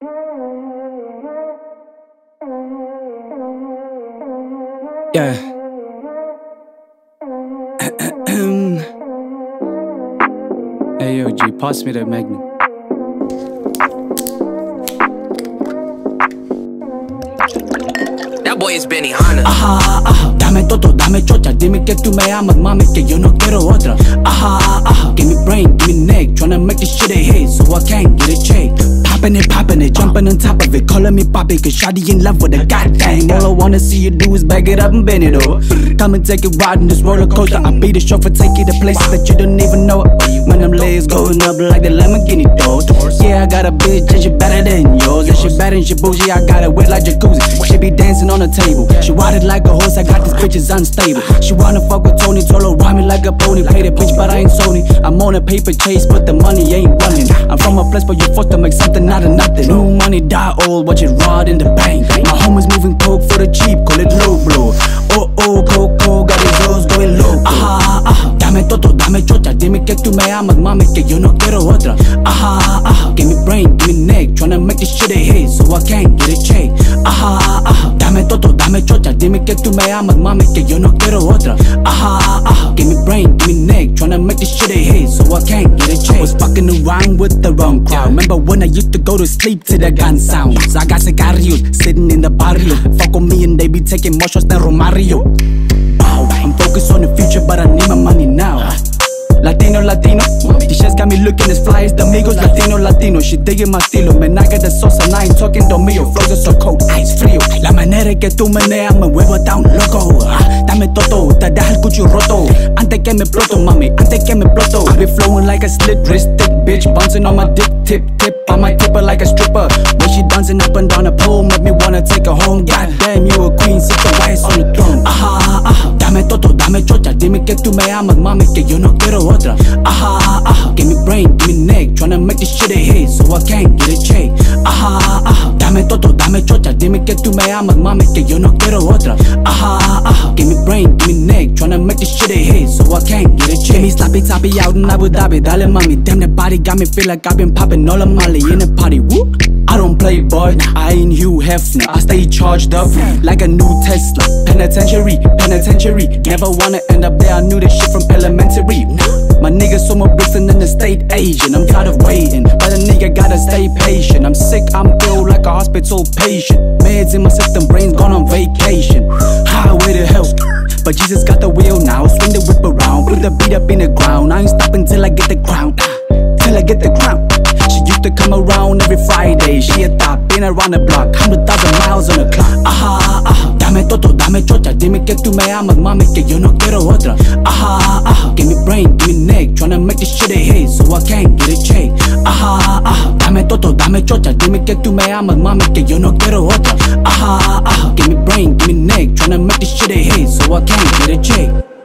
Yeah. hey yo, G, pass me that magnet. That boy is Benny Hanna. Ajá, ajá, dame todo, dame chocha, dime que tú me amas, mami, que yo no quiero otra. Ajá, ajá, give me brain, give me neck, tryna make this shit a hit, so I can't get a check. Popping it, popping it, jumping on top of it, calling me poppy, cause shawty in love with the goddamn. All I wanna see you do is back it up and bend it over. Come and take a ride in this roller coaster, I'll be the chauffeur, take you to places that you don't even know. When them legs going up like the Lamborghini doors. Yeah, I got a bitch and she better than yours. And she better and she bougie, I got it wet like jacuzzi. She be dancing on the table. She ride it like a horse, I got these bitches unstable. She wanna fuck with Tony, told her ride me like a pony. Pay the bitch, but I ain't Sony. I'm on a paper chase, but the money ain't running. I'm from a place where you forced to make something out of nothing. New money die old, watch it rot in the bank. My homies moving coke for the cheap, call it low blow. Dame todo, dame chocha, dime que tú me amas, mami, que yo no quiero otra. Ajá, ajá, give me brain, give me neck, tryna make this shit a hit, so I can't get a check. Ajá, ajá, dame todo, dame chocha, dime que tú me amas, mami, que yo no quiero otra. Ajá, ajá, give me brain, give me neck, tryna make this shit a hit, so I can't get a check. I was fucking around with the wrong crowd. Remember when I used to go to sleep to the gun sounds? I got sicarios sitting in the barrio. Fuck on me and they be taking more shots than Romario. The amigos. Latino, Latino, she digging my I got the sauce and I ain't talking domillo. Flows are so cold, ice frío. La manera que tú meneas me huevo down loco. Ah, Dame todo, te deja el cucho roto. Antes que me exploto, mami, antes que me exploto. I be flowing like a slit wrist, thick bitch, bouncing on my dick, tip, tip. I might tip her like a stripper. When she dancing up and down the pole, make me wanna take her home. Goddamn, you a queen, sit your ass on the throne. Ajá, ajá, dame todo, dame chocha, dime que tú me amas, mami, que yo no quiero otra. Ajá, ajá, give me brain, give me neck, tryna make this shit a hit, so I can't get a check. Ajá, ajá, dame todo, dame chocha, dime que tú me amas, mami, que yo no quiero otra. Ajá, ajá, give me brain, give me neck, tryna make this shit a hit, so I can't get a check. Give me sloppy toppy out in Abu Dhabi, dale mami, damn that body got me feel like I've been popping all of Molly in the party. Woo. I don't play boy, I ain't Hugh Hefner. I stay charged up like a new Tesla. Penitentiary, penitentiary. Never wanna end up there. I knew this shit from elementary. My niggas so more bricks than state agent. I'm tired of waiting, but a nigga gotta stay patient. I'm sick, I'm ill like a hospital patient. Meds in my system, brain's gone on vacation. Highway to hell. But Jesus got the wheel now, swing the whip around, put the beat up in the ground. I ain't stopping till I get the crown, ah, till I get the crown. She used to come around every Friday. She a thought, been around the block, hundred thousand miles on the clock. Ajá, ajá, dame todo, dame chocha, dime que tú me amas, mami, que yo no quiero otra. Ajá, ajá, give me brain, give me neck, tryna make this shit a hit, so I can't get a check. Ajá, ajá, dame todo, dame chocha, dime que tú me amas, mami, que yo no quiero otra. Ajá, ajá, give me brain, give me neck, tryna make this shit a hit, so I can't get a check.